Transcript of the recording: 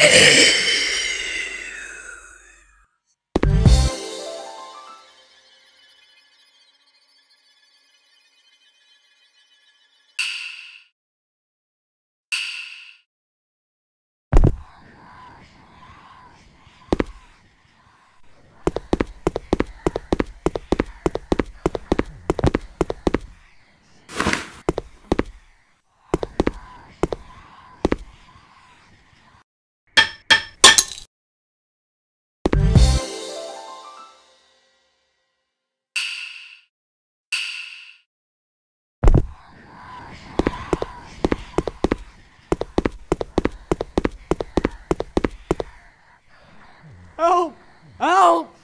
Yeah. Help! Help!